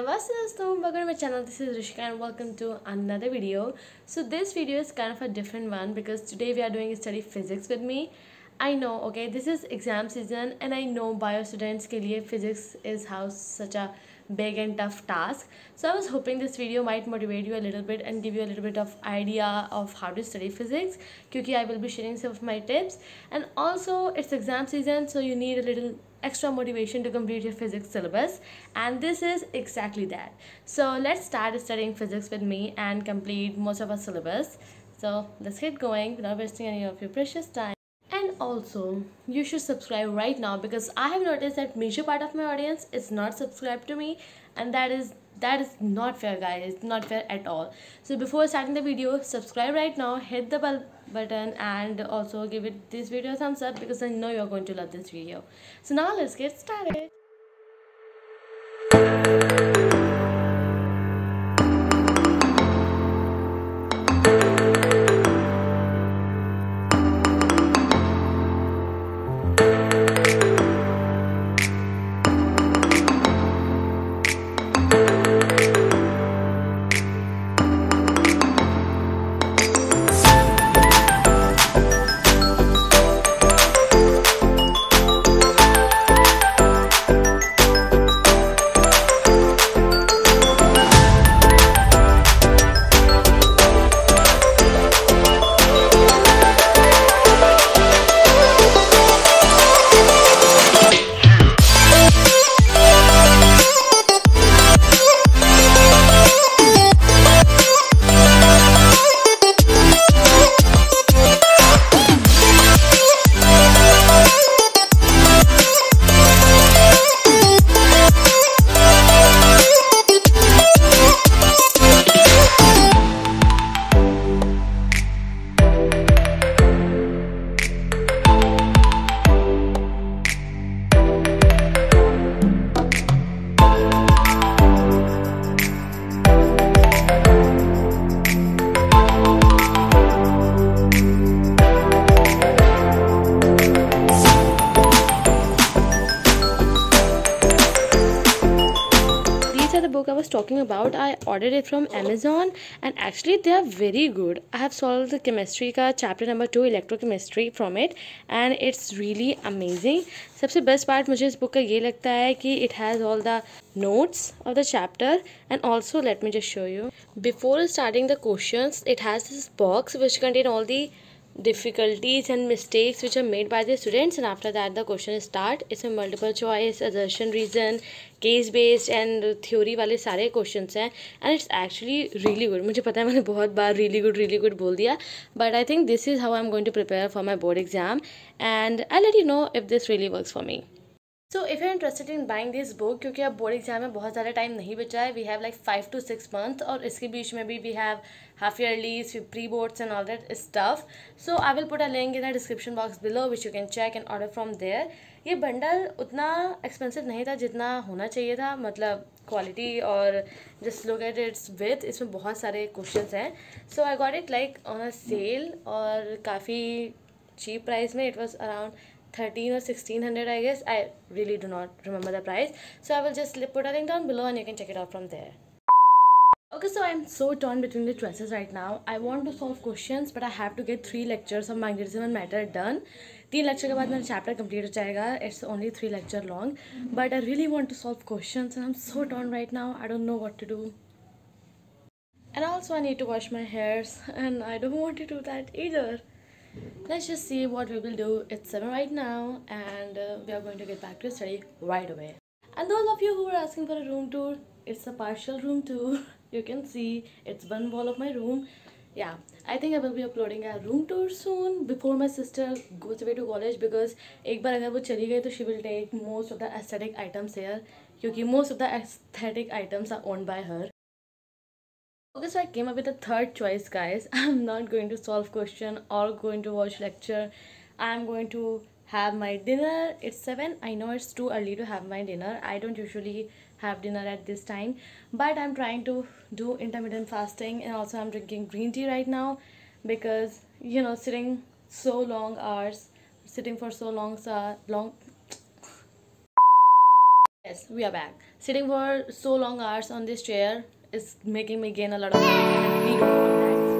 नमस्ते दोस्तों बगर मैं channel this is Rishka and welcome to another video so this video is kind of a different one because today we are doing study physics with me I know okay this is exam season and I know bio students के लिए physics is how such a big and tough task. So I was hoping this video might motivate you a little bit and give you a little bit of idea of how to study physics because I will be sharing some of my tips. And also it's exam season so you need a little extra motivation to complete your physics syllabus. And this is exactly that. So let's start studying physics with me and complete most of our syllabus. So let's get going without wasting any of your precious time also you should subscribe right now because i have noticed that major part of my audience is not subscribed to me and that is that is not fair guys. It's not fair at all. So before starting the video subscribe right now hit the bell button and also give it this video a thumbs up because i know you're going to love this video. So now let's get started book I was talking about I ordered it from Amazon and actually they are very good I have solved the chemistry का chapter number two electrochemistry from it and it's really amazing सबसे best part मुझे इस book का ये लगता है कि it has all the notes of the chapter and also let me just show you before starting the questions it has this box which contain all the difficulties and mistakes which are made by the students and after that the question start it's a multiple choice assertion reason case based and theory वाले सारे questions हैं and it's actually really good मुझे पता है मैंने बहुत बार really good really good बोल दिया but I think this is how I'm going to prepare for my board exam and I'll let you know if this really works for me So if you interested in buying this book क्योंकि अब board exam में बहुत ज़्यादा time नहीं बचा है we have like five to six month और इसके बीच में भी we have half yearlies pre boards and all that stuff so I will put a link in the description box below which you can check and order from there ये bundle उतना expensive नहीं था जितना होना चाहिए था मतलब quality और just look at its with इसमें बहुत सारे क्वेश्चन हैं. So I got it like on a sale और काफ़ी चीप प्राइस में it was around 13 or 1600 I guess I really do not remember the price so I will just put a link down below and you can check it out from there okay so I'm so torn between the choices right now I want to solve questions but I have to get three lectures of magnetism and matter done तीन lecture के बाद मेरा chapter complete हो जाएगा it's only three lecture long but I really want to solve questions and I am so ton right now I don't know what to do and also I need to wash my hairs and I don't want to do that either let's just see what we will do. It's 7 right now and uh, we are going to get back to study right away. And those of you who are asking for a room tour it's a partial room tour. You can see it's one wall of my room. Yeah i think i will be uploading a room tour soon before my sister goes away to college because she will take most of the aesthetic items here because most of the aesthetic items are owned by her. Okay, so I came up with a third choice, guys. I'm not going to solve question or going to watch lecture. I'm going to have my dinner. It's 7. I know it's too early to have my dinner. I don't usually have dinner at this time. But I'm trying to do intermittent fasting and also I'm drinking green tea right now because, you know, sitting so long hours, sitting for so long, so long Yes, we are back. Sitting for so long hours on this chair is making me gain a lot of weight and we don't that.